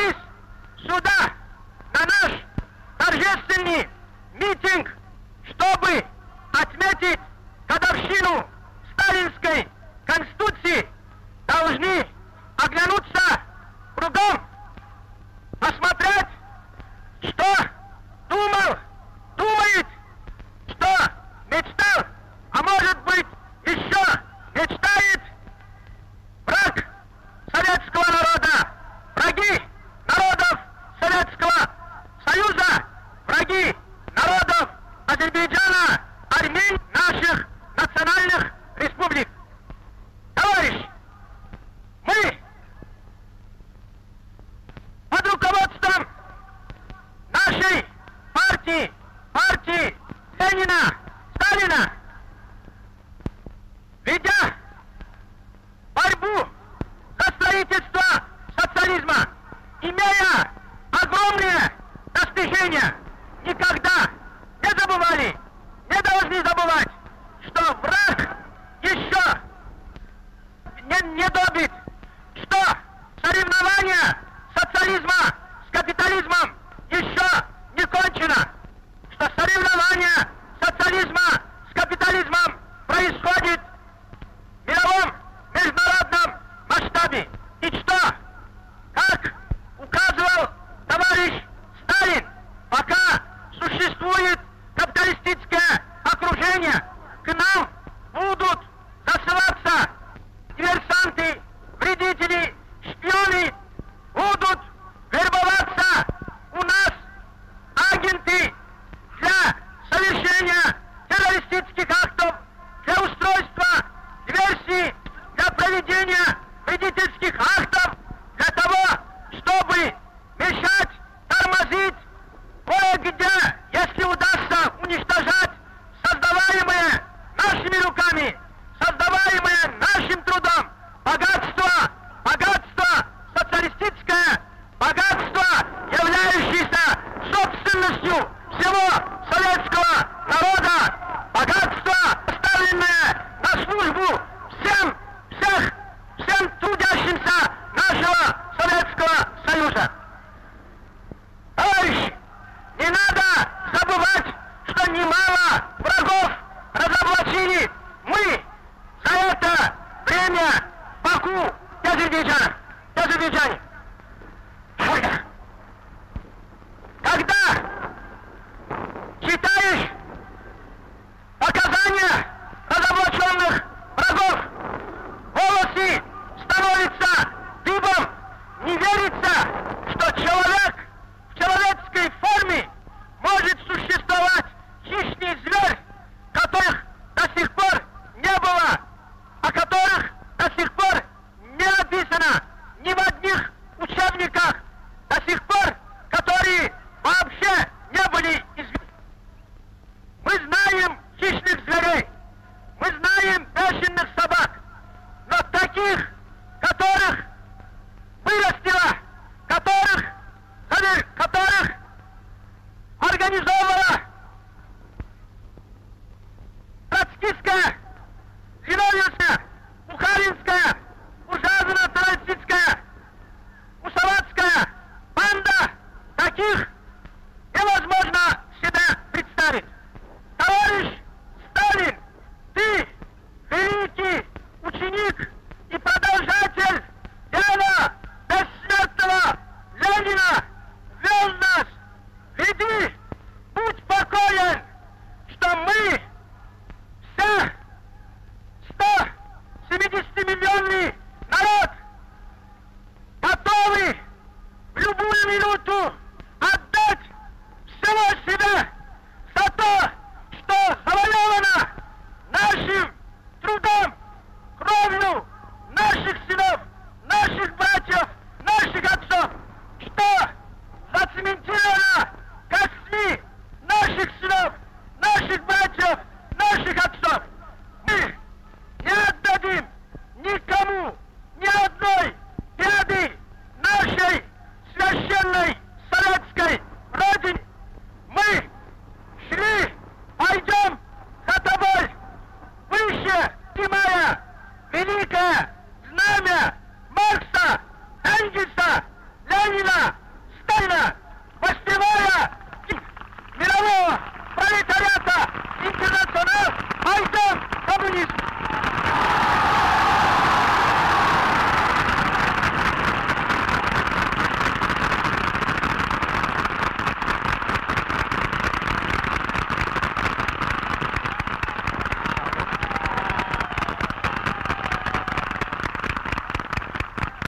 Собрались сюда, на наш торжественный митинг, чтобы отметить годовщину Сталинской Конституции, должны оглянуться кругом партии! Партии! Ленина! Сталина! Ведя борьбу за строительство социализма, имея огромные достижения, никогда не забывали, не должны забывать, что враг еще не, не добит, что соревнования социализма 干嘛？இருக்க terug. minutos. Maia, Vinica,